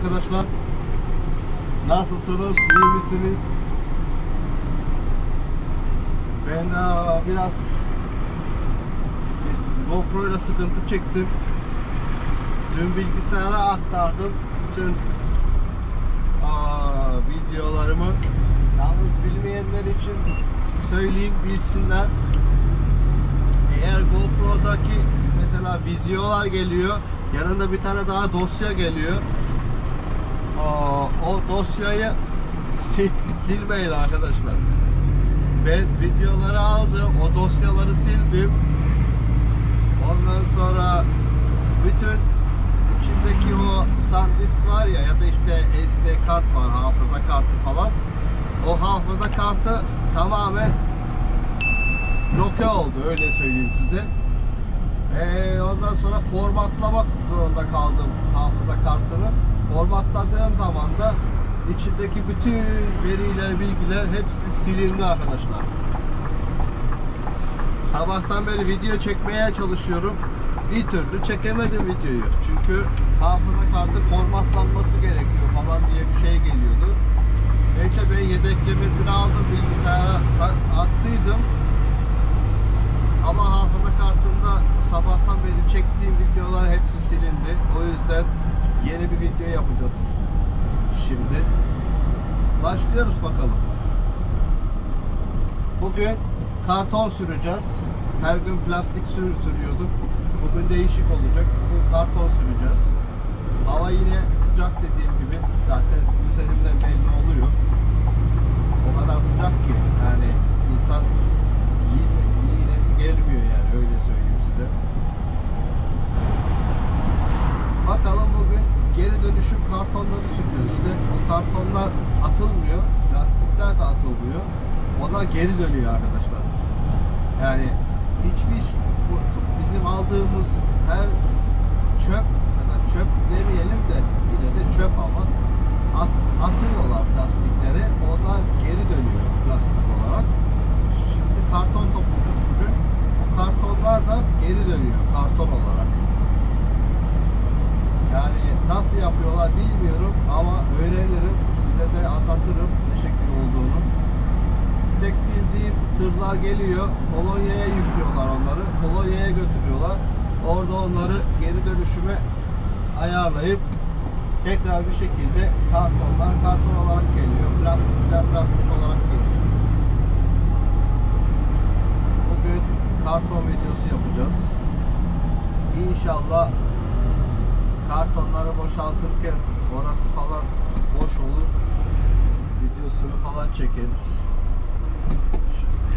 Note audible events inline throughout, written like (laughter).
arkadaşlar. Nasılsınız? İyi misiniz? Ben aa, biraz GoPro ile sıkıntı çektim. Dün bilgisayara aktardım bütün aa, videolarımı. Yalnız bilmeyenler için söyleyeyim bilsinler. Eğer GoPro'daki mesela videolar geliyor, yanında bir tane daha dosya geliyor. Aa, o dosyayı sil, silmeyin arkadaşlar. Ben videoları aldım, o dosyaları sildim. Ondan sonra bütün içindeki o SanDisk var ya ya da işte SD kart var, hafıza kartı falan. O hafıza kartı tamamen bloke oldu öyle söyleyeyim size. Ee, ondan sonra formatlamak zorunda kaldım hafıza kartını. Formatladığım zaman da içindeki bütün veriler, bilgiler hepsi silindi arkadaşlar. Sabahtan beri video çekmeye çalışıyorum. Bir türlü çekemedim videoyu. Çünkü hafıza kartı formatlanması gerekiyor falan diye bir şey geliyordu. Neyse yedeklemesini aldım bilgisayara attıydım. Ama hafıza kartında sabahtan beri çektiğim videolar hepsi silindi. O yüzden yeni bir video yapacağız. Şimdi başlıyoruz bakalım. Bugün karton süreceğiz. Her gün plastik sür sürüyorduk. Bugün değişik olacak. Bugün karton süreceğiz. Hava yine sıcak dediğim gibi. Zaten üzerimden belli oluyor. O kadar sıcak ki yani insan giyin- giyinesi gelmiyor yani öyle söyleyeyim size. Bakalım bugün geri dönüşüm kartonları sürüyoruz işte. O kartonlar atılmıyor. Lastikler de atılmıyor. O da geri dönüyor arkadaşlar. Yani hiçbir bu bizim aldığımız her çöp ya da çöp demeyelim de yine de çöp ama at, atıyorlar plastikleri. Onlar geri dönüyor plastik olarak. Şimdi karton toplayacağız bugün. O kartonlar da geri dönüyor karton olarak. Yani nasıl yapıyorlar bilmiyorum ama öğrenirim. Size de anlatırım ne şekil olduğunu. Tek bildiğim tırlar geliyor. Polonya'ya yüklüyorlar onları. Polonya'ya götürüyorlar. Orada onları geri dönüşüme ayarlayıp tekrar bir şekilde kartonlar karton olarak geliyor. Plastikler plastik olarak geliyor. Bugün karton videosu yapacağız. İnşallah kartonları boşaltırken orası falan boş olur. Videosunu falan çekeriz.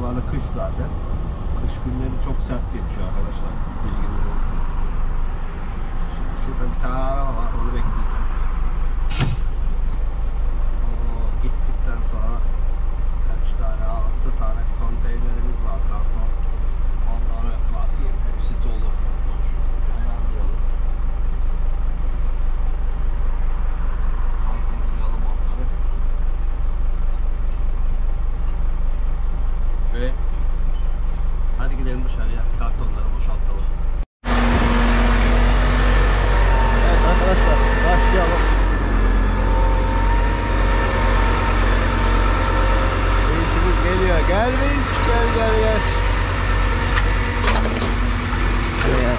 Kalanı kış zaten. Kış günleri çok sert geçiyor arkadaşlar. Bilginiz olsun. Şimdi şurada bir tane araba var. Onu bekleyeceğiz. O gittikten sonra kaç tane? Altı tane konteynerimiz var karton. Onları bakayım. Hepsi dolu. Dur şunu bir ayarlayalım. Hazırlayalım onları. Ve hadi gidelim dışarıya kartonları boşaltalım. Gel Vinç gel gel gel. Şuraya.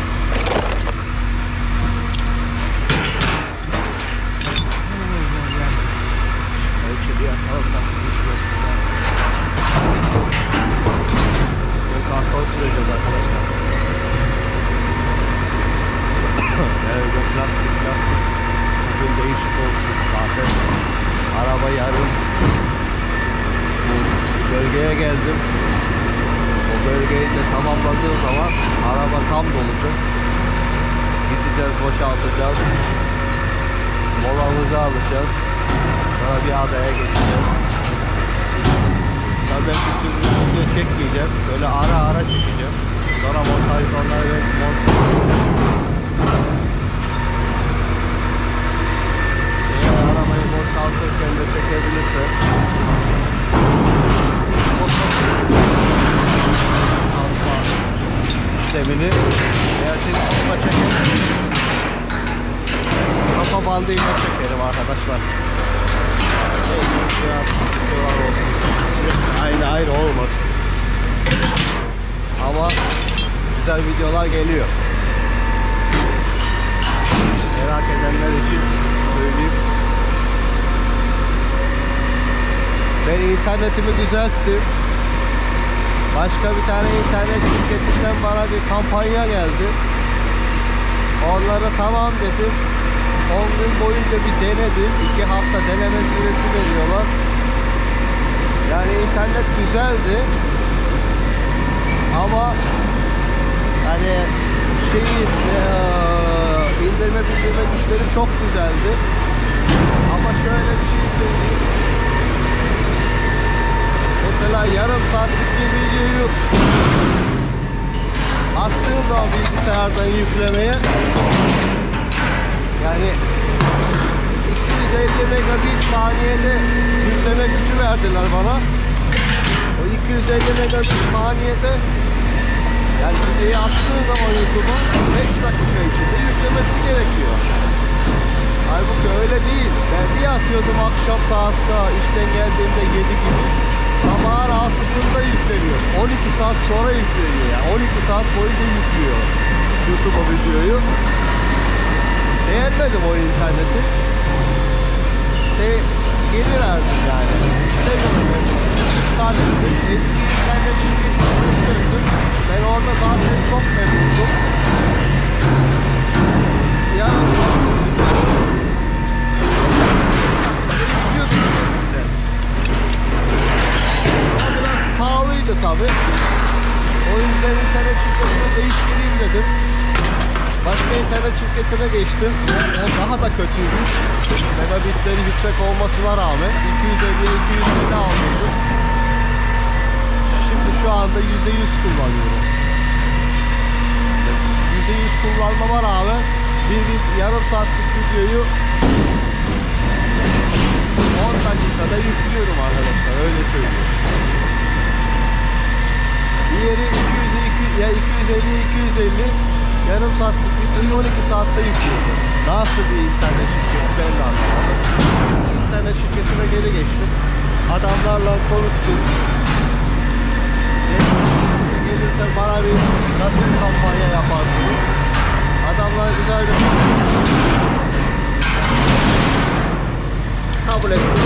Ölçü bir yakalım da düşmesinler. Bugün karton süreceğiz arkadaşlar. evet bugün plastik plastik. Bugün değişik olsun zaten. Araba yarın bu bölgeye geldim. O bölgeyi de tamamladığım zaman araba tam dolacak. Gideceğiz boşaltacağız. Molamızı alacağız. Sonra bir adaya geçeceğiz. Tabii ben bütün video çekmeyeceğim. Böyle ara ara çekeceğim. Sonra montaj onları mont Eğer arabayı boşaltırken de çekebilirse boşaltma işlemini eğer telefonla çekerim kafa bandıyla çekerim arkadaşlar. Biraz olsun. Aynı ayrı olmasın. Ama güzel videolar geliyor. Merak edenler için söyleyeyim. Ben internetimi düzelttim. Başka bir tane internet şirketinden bana bir kampanya geldi. Onlara tamam dedim. 10 gün boyunca bir denedim. 2 hafta deneme süresi veriyorlar. Yani internet güzeldi. Ama hani şeyi eee, indirme bildirme güçleri çok güzeldi. Ama şöyle bir şey söyleyeyim. Mesela yarım saatlik bir videoyu attığım zaman bilgisayardan yüklemeye yani 250 megabit saniyede yükleme gücü verdiler bana. O 250 megabit saniyede yani videoyu attığın zaman YouTube'a 5 dakika içinde yüklemesi gerekiyor. Halbuki öyle değil. Ben bir atıyordum akşam saatte işten geldiğimde 7 gibi. Sabahın 6'sında yükleniyor. 12 saat sonra yükleniyor yani. 12 saat boyunca yüklüyor YouTube'a videoyu. Beğenmedim o interneti. Ve geri verdim yani. Ettim. Eski internet döndüm. Ben orada zaten çok memnundum. Şirketine geçtim. Daha da kötüymüş. Megabitleri yüksek olmasına rağmen 250'ye 250 almıştım. Şimdi şu anda %100 kullanıyorum. %100 kullanmama rağmen bir, bir yarım saatlik videoyu 10 dakikada yüklüyorum arkadaşlar öyle söylüyorum. Diğeri 200 200 ya 250 250 yarım saatlik videoyu 12 saatte yüklüyordu. Nasıl bir internet şirketi de anlamadım. Eski internet şirketime geri geçtim. Adamlarla konuştum. Size gelirse bana bir nasıl kampanya yaparsınız? Adamlar güzel bir kabul etti.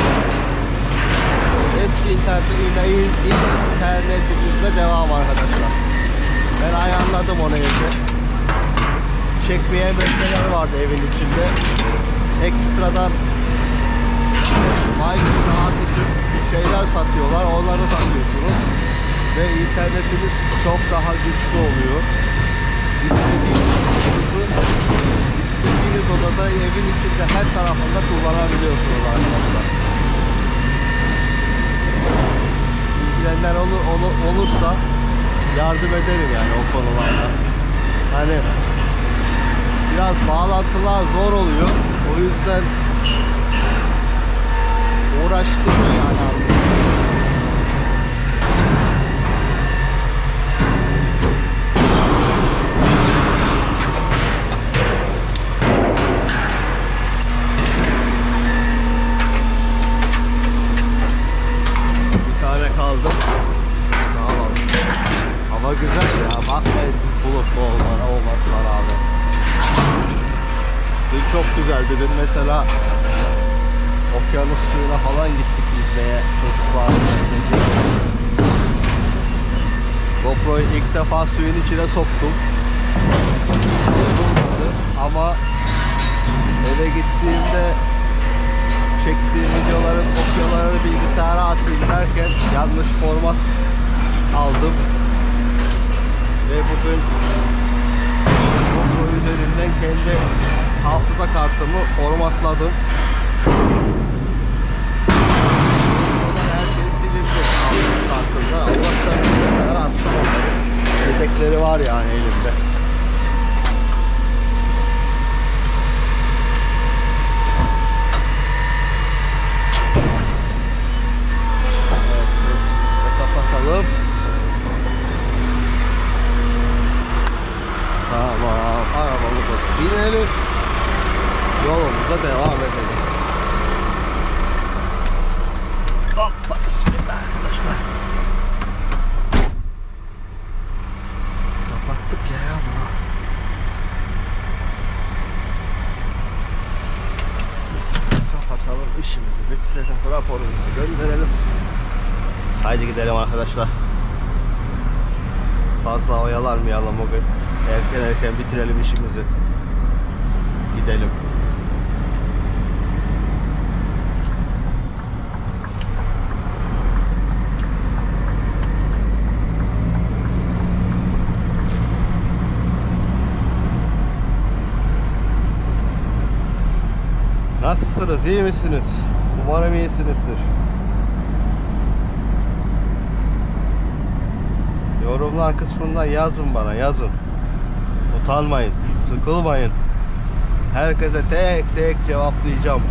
Eski internet, internetimizde devam arkadaşlar. Ben ayarladım onu evde. Çekmeye mesleler vardı evin içinde. Ekstradan Wi-Fi daha küçük şeyler satıyorlar. Onları satıyorsunuz. Ve internetiniz çok daha güçlü oluyor. İstediğiniz istediğiniz odada evin içinde her tarafında kullanabiliyorsunuz arkadaşlar. ilgilenenler olur, olur, olursa yardım ederim yani o konularda. Hani biraz bağlantılar zor oluyor. O yüzden uğraştırıyor yani abi. Bir tane kaldı. Hava güzel ya. Bakmayın siz bulutlu olmana olmasına rağmen. Dün çok güzeldi. Dün mesela okyanus suyuna falan gittik yüzmeye çocuklarla. GoPro'yu ilk defa suyun içine soktum. Ama eve gittiğimde çektiğim videoların kopyalarını bilgisayara atayım derken yanlış format aldım. Ve bugün GoPro üzerinden kendi hafıza kartımı formatladım. Buradan her şey silindi hafıza kartımda. Allah'tan bilgisayara attım onları. Yedekleri var yani elimde. Evet, resmimizi de kapatalım. Tamam, arabamıza binelim. Yolumuza devam edelim. Hoppa, bismillah arkadaşlar. Kapattık ya ya bunu. Bismillah kapatalım, işimizi bitirelim, raporumuzu gönderelim. Haydi gidelim arkadaşlar. Fazla oyalanmayalım bugün. Erken erken bitirelim işimizi. Gidelim. Nasılsınız? İyi misiniz? Umarım iyisinizdir. Yorumlar kısmından yazın bana, yazın. Utanmayın, sıkılmayın. Herkese tek tek cevaplayacağım.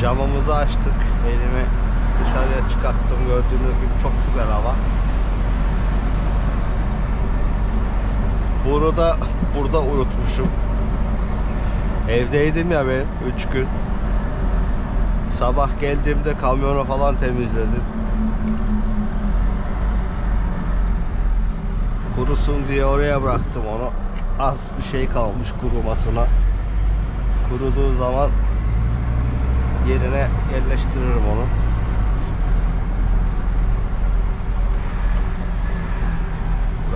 Camımızı açtık. Elimi dışarıya çıkarttım. Gördüğünüz gibi çok güzel hava. Bunu da (laughs) burada unutmuşum. Evdeydim ya ben 3 gün. Sabah geldiğimde kamyonu falan temizledim. Kurusun diye oraya bıraktım onu. Az bir şey kalmış kurumasına. Kuruduğu zaman yerine yerleştiririm onu.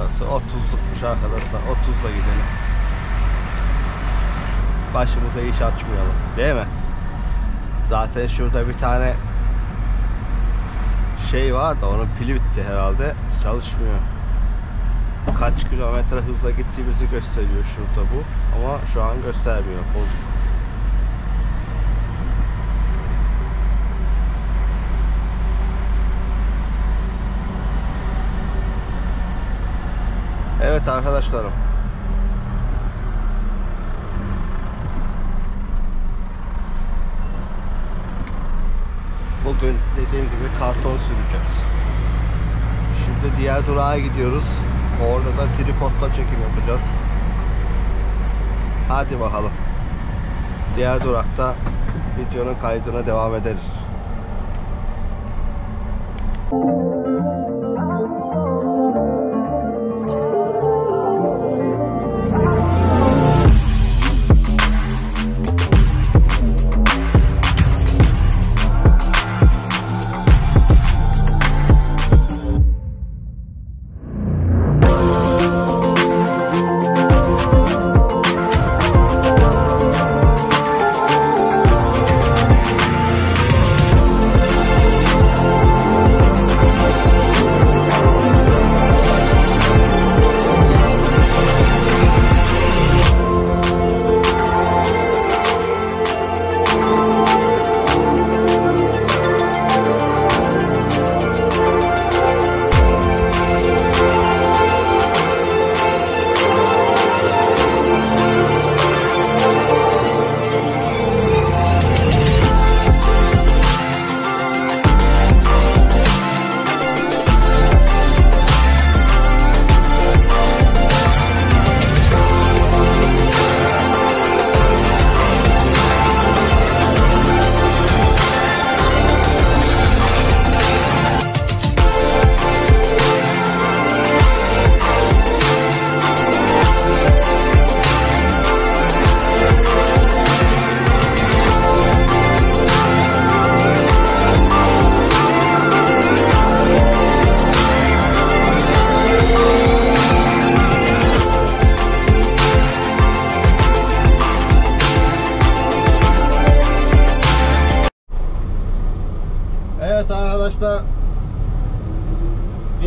Burası 30'lukmuş arkadaşlar. 30'la gidelim. Başımıza iş açmayalım. Değil mi? Zaten şurada bir tane şey var da onun pili bitti herhalde. Çalışmıyor. Kaç kilometre hızla gittiğimizi gösteriyor şurada bu. Ama şu an göstermiyor. Bozuk. Evet arkadaşlarım. Bugün dediğim gibi karton süreceğiz. Şimdi diğer durağa gidiyoruz. Orada da tripodla çekim yapacağız. Hadi bakalım. Diğer durakta videonun kaydına devam ederiz. arkadaşlar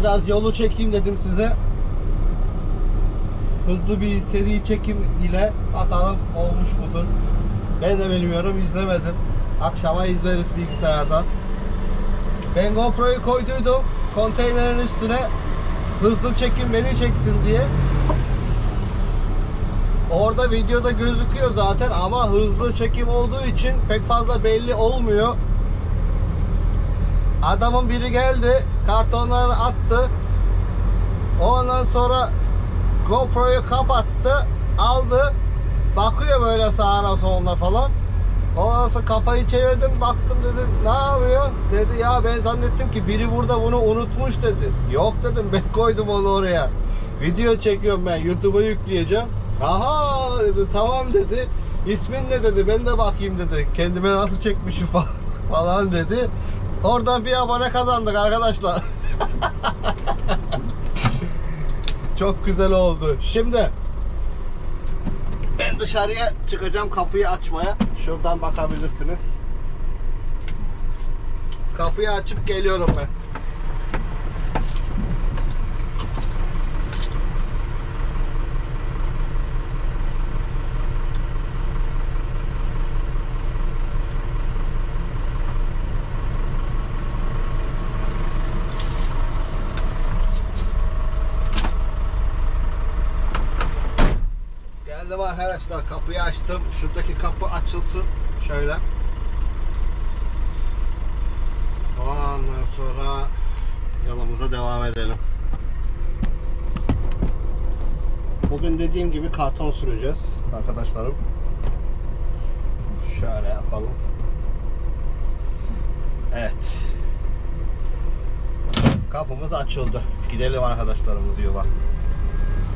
biraz yolu çekeyim dedim size. Hızlı bir seri çekim ile bakalım olmuş mudur. Ben de bilmiyorum izlemedim. Akşama izleriz bilgisayardan. Ben GoPro'yu koyduydum konteynerin üstüne hızlı çekim beni çeksin diye. Orada videoda gözüküyor zaten ama hızlı çekim olduğu için pek fazla belli olmuyor. Adamın biri geldi, kartonlarını attı. Ondan sonra GoPro'yu kapattı, aldı. Bakıyor böyle sağına soluna falan. Ondan sonra kafayı çevirdim, baktım dedim ne yapıyor? Dedi ya ben zannettim ki biri burada bunu unutmuş dedi. Yok dedim ben koydum onu oraya. Video çekiyorum ben YouTube'a yükleyeceğim. Aha dedi tamam dedi. İsmin ne dedi ben de bakayım dedi. Kendime nasıl çekmişim (laughs) falan, falan dedi. Oradan bir abone kazandık arkadaşlar. Çok güzel oldu. Şimdi ben dışarıya çıkacağım kapıyı açmaya. Şuradan bakabilirsiniz. Kapıyı açıp geliyorum ben. Geldim arkadaşlar kapıyı açtım. Şuradaki kapı açılsın. Şöyle. Ondan sonra yolumuza devam edelim. Bugün dediğim gibi karton süreceğiz arkadaşlarım. Şöyle yapalım. Evet. Kapımız açıldı. Gidelim arkadaşlarımız yola.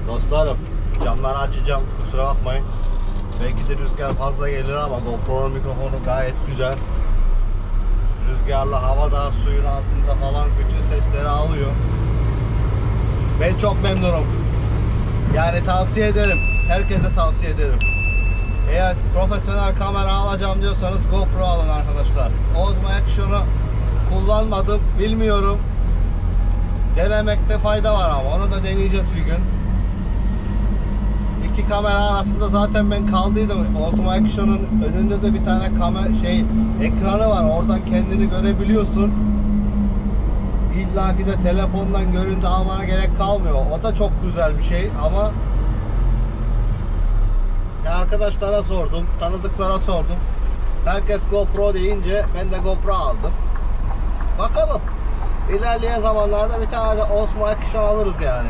Dostlarım camları açacağım kusura bakmayın. Belki de rüzgar fazla gelir ama GoPro'nun mikrofonu gayet güzel. Rüzgarlı havada suyun altında falan bütün sesleri alıyor. Ben çok memnunum. Yani tavsiye ederim. Herkese tavsiye ederim. Eğer profesyonel kamera alacağım diyorsanız GoPro alın arkadaşlar. Osmo Action'u kullanmadım bilmiyorum. Denemekte fayda var ama onu da deneyeceğiz bir gün iki kamera arasında zaten ben kaldıydım. Osmo Action'un önünde de bir tane kamera şey ekranı var. Oradan kendini görebiliyorsun. İlla de telefondan görüntü almana gerek kalmıyor. O da çok güzel bir şey ama ya arkadaşlara sordum, tanıdıklara sordum. Herkes GoPro deyince ben de GoPro aldım. Bakalım. İlerleyen zamanlarda bir tane Osmo Action alırız yani.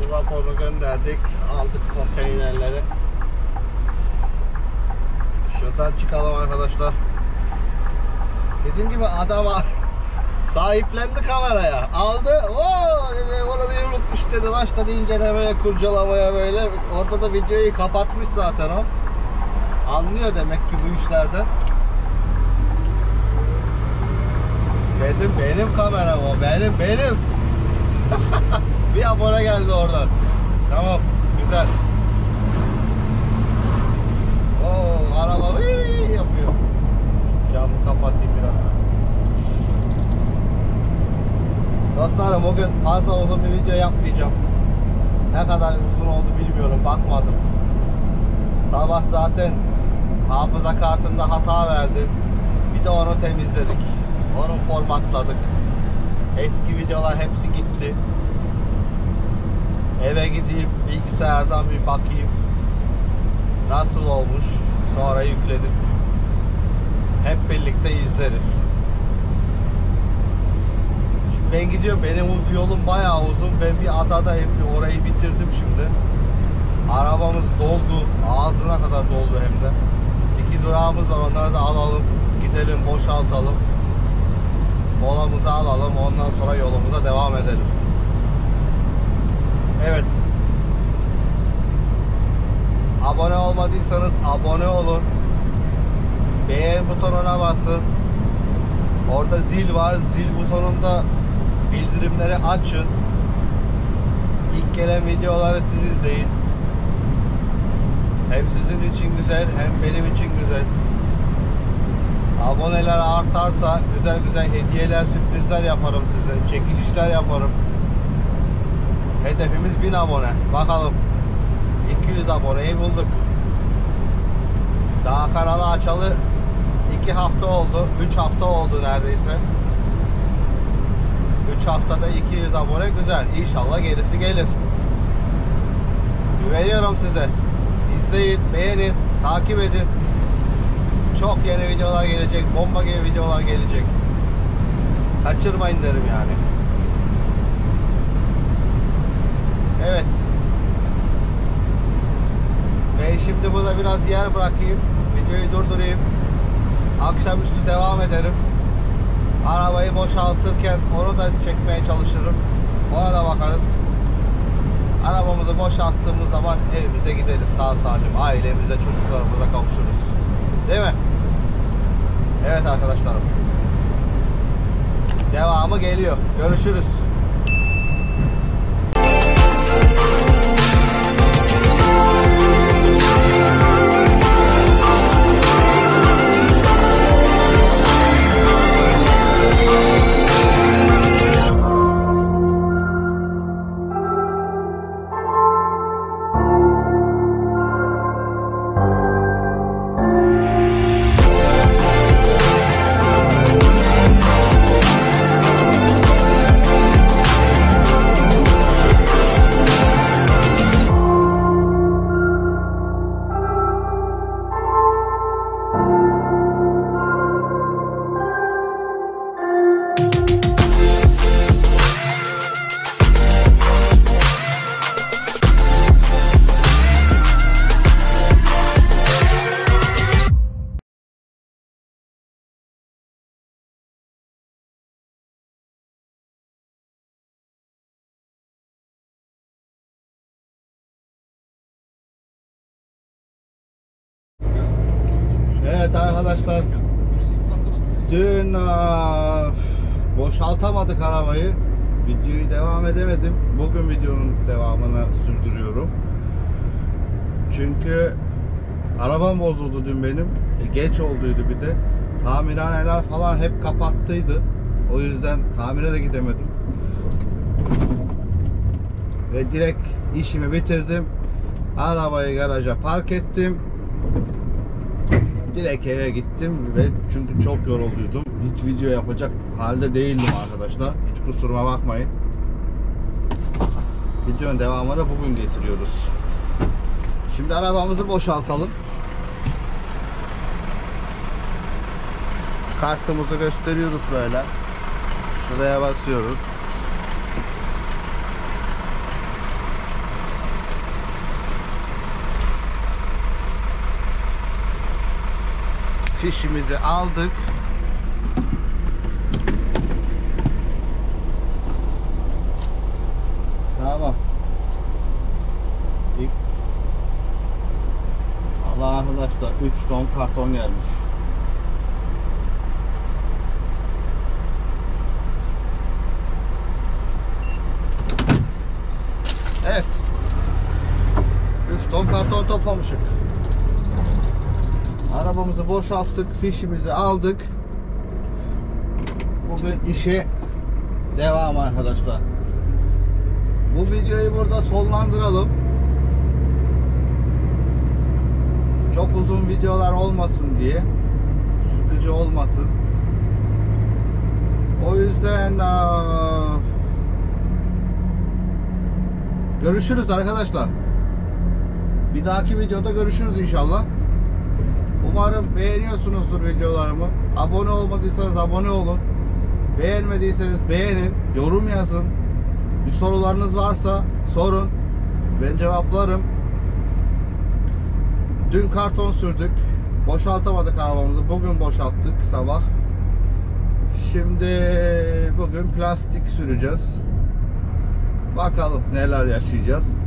Bu raporu gönderdik. Aldık konteynerleri. Şuradan çıkalım arkadaşlar. Dediğim gibi adam (laughs) sahiplendi kameraya. Aldı. Oo dedi bunu bir unutmuş dedi. Başladı incelemeye, kurcalamaya böyle. Orada da videoyu kapatmış zaten o. Anlıyor demek ki bu işlerden. Dedim benim kameram o. Benim benim. (laughs) bir abone geldi oradan. Tamam, güzel. Oo, araba vii yapıyor. Camı kapatayım biraz. Dostlarım bugün fazla uzun bir video yapmayacağım. Ne kadar uzun oldu bilmiyorum, bakmadım. Sabah zaten hafıza kartında hata verdi. Bir de onu temizledik. Onu formatladık. Eski videolar hepsi gitti. Eve gideyim bilgisayardan bir bakayım. Nasıl olmuş? Sonra yükleriz. Hep birlikte izleriz. Şimdi ben gidiyorum. Benim yolum bayağı uzun. Ben bir adadayım. Orayı bitirdim şimdi. Arabamız doldu. Ağzına kadar doldu hem de. İki durağımız var. Onları da alalım. Gidelim boşaltalım. Molamızı alalım. Ondan sonra yolumuza devam edelim. Evet. Abone olmadıysanız abone olun. Beğen butonuna basın. Orada zil var. Zil butonunda bildirimleri açın. İlk gelen videoları siz izleyin. Hem sizin için güzel hem benim için güzel. Aboneler artarsa güzel güzel hediyeler, sürprizler yaparım size. Çekilişler yaparım. Hedefimiz 1000 abone. Bakalım. 200 aboneyi bulduk. Daha kanalı açalı 2 hafta oldu. 3 hafta oldu neredeyse. 3 haftada 200 abone güzel. İnşallah gerisi gelir. Güveniyorum size. İzleyin, beğenin, takip edin. Çok yeni videolar gelecek. Bomba gibi videolar gelecek. Kaçırmayın derim yani. Evet. Ve şimdi burada biraz yer bırakayım. Videoyu durdurayım. Akşamüstü devam ederim. Arabayı boşaltırken onu da çekmeye çalışırım. Ona da bakarız. Arabamızı boşalttığımız zaman evimize gideriz sağ salim. Ailemize, çocuklarımıza kavuşuruz. Değil mi? Evet arkadaşlarım. Devamı geliyor. Görüşürüz. Aa, boşaltamadık arabayı. Videoyu devam edemedim. Bugün videonun devamını sürdürüyorum. Çünkü arabam bozuldu dün benim. E, geç olduydu bir de. Tamirhaneler falan hep kapattıydı. O yüzden tamire de gidemedim. Ve direkt işimi bitirdim. Arabayı garaja park ettim. Direkt eve gittim ve çünkü çok yorulduydum. Hiç video yapacak halde değildim arkadaşlar. Hiç kusuruma bakmayın. Videonun devamını bugün getiriyoruz. Şimdi arabamızı boşaltalım. Kartımızı gösteriyoruz böyle. Şuraya basıyoruz. Fişimizi aldık. Tamam. Allah arkadaşlar 3 ton karton gelmiş. Evet. 3 ton karton toplamışık. Arabamızı boşalttık, fişimizi aldık. Bugün işe devam arkadaşlar. Bu videoyu burada sonlandıralım. Çok uzun videolar olmasın diye. Sıkıcı olmasın. O yüzden görüşürüz arkadaşlar. Bir dahaki videoda görüşürüz inşallah. Umarım beğeniyorsunuzdur videolarımı. Abone olmadıysanız abone olun. Beğenmediyseniz beğenin. Yorum yazın. Bir sorularınız varsa sorun. Ben cevaplarım. Dün karton sürdük. Boşaltamadık arabamızı. Bugün boşalttık sabah. Şimdi bugün plastik süreceğiz. Bakalım neler yaşayacağız.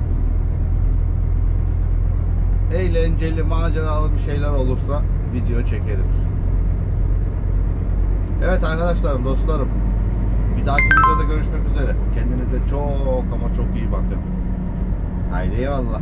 Eğlenceli, maceralı bir şeyler olursa video çekeriz. Evet arkadaşlarım, dostlarım. Bir dahaki videoda görüşmek üzere. Kendinize çok ama çok iyi bakın. Haydi eyvallah.